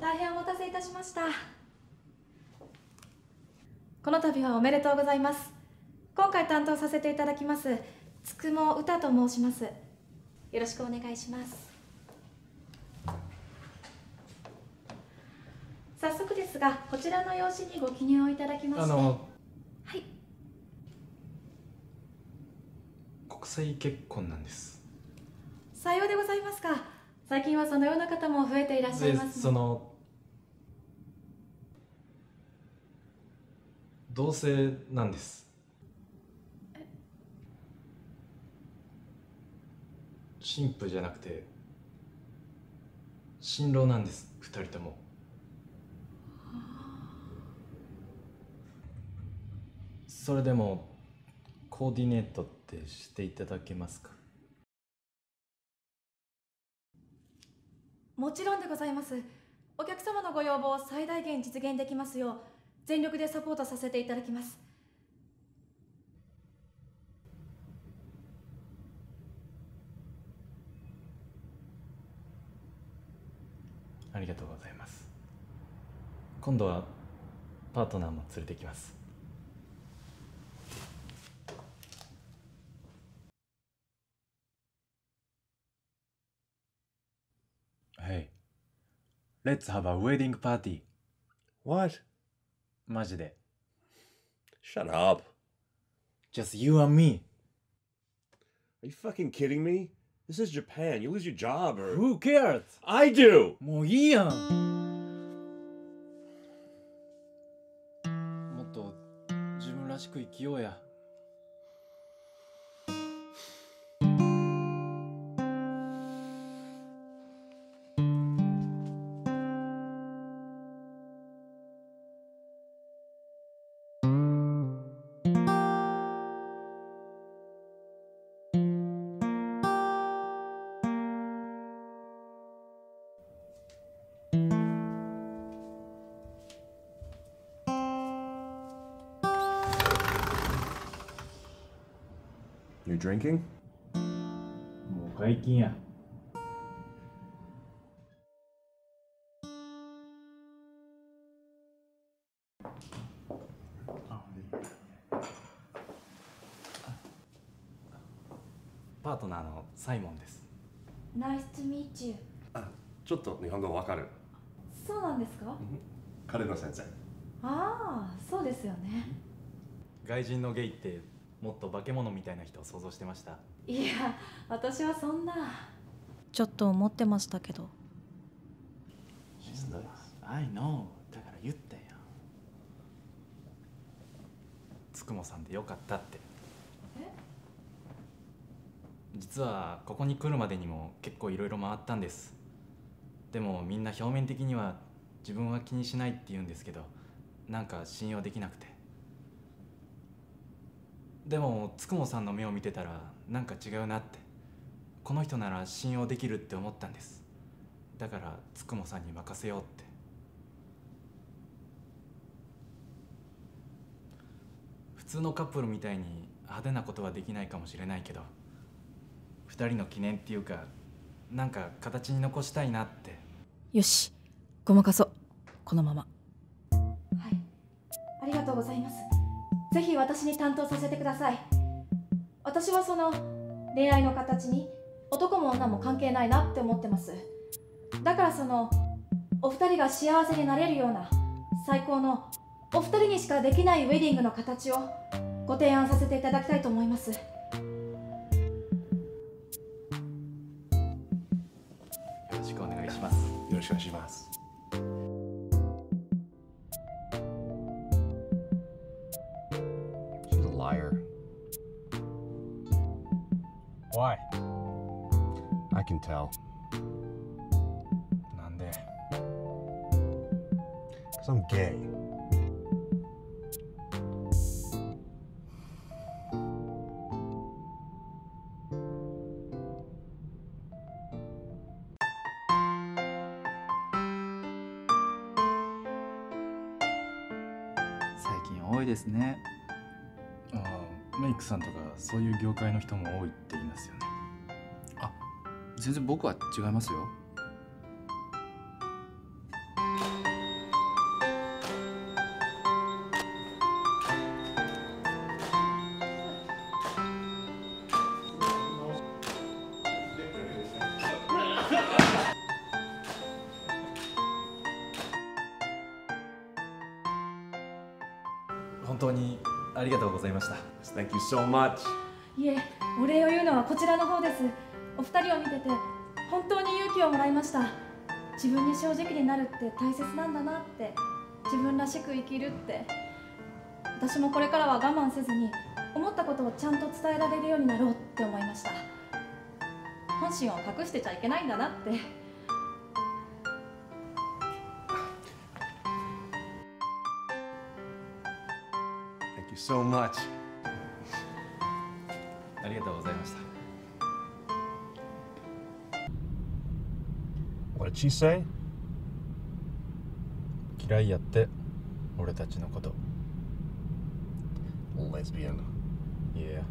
大変お待たせいたしました。この度はおめでとうございます。今回担当させていただきますつくも歌と申します。よろしくお願いします。早速ですがこちらの用紙にご記入をいただきましてあのはい。国際結婚なんです。さようでございますか。最近はそのような方も増えていらっしゃいでますその同性なんです。神父じゃなくて新郎なんです。二人とも。それでもコーディネートってしていただけますか？もちろんでございます。お客様のご要望を最大限実現できますよう全力でサポートさせていただきますありがとうございます今度はパートナーも連れてきます Hey, let's have a wedding party. What? マジで。 Shut up. Just you and me. Are you fucking kidding me? This is Japan. You lose your job or. Who cares? I do! もういいやん。もっと自分らしく生きようや。 You're drinking? もう解禁や。パートナーのサイモンです。Nice to meet you あ、ちょっと日本語わかる？そうなんですか？彼の先生。ああそうですよね外人のゲイってもっと化け物みたいな人を想像してました。いや私はそんな。ちょっと思ってましたけど. I know だから言ったやんつくもさんでよかったって。え？実はここに来るまでにも結構いろいろ回ったんです。でもみんな表面的には自分は気にしないって言うんですけどなんか信用できなくてでもつくもさんの目を見てたらなんか違うなって。この人なら信用できるって思ったんです。だからつくもさんに任せようって。普通のカップルみたいに派手なことはできないかもしれないけど二人の記念っていうかなんか形に残したいなって。よしごまかそう。このまま。はい。ありがとうございます。ぜひ私に担当させてください。私はその恋愛の形に男も女も関係ないなって思ってます。だからそのお二人が幸せになれるような最高のお二人にしかできないウェディングの形をご提案させていただきたいと思います。よろしくお願いします。よろしくお願いします。Why? I can tell. なんで？Because I'm gay.「最近多いですね」ああメイクさんとかそういう業界の人も多いってますよねあ全然僕は違いますよ本当にありがとうございました。Thank you so much. いえお礼を言うのはこちらの方です。お二人を見てて本当に勇気をもらいました。自分に正直になるって大切なんだなって。自分らしく生きるって。私もこれからは我慢せずに思ったことをちゃんと伝えられるようになろうって思いました。本心を隠してちゃいけないんだなって。Thank you so much. ありがとうございました。これ小さい？嫌いやって俺たちのこと、yeah.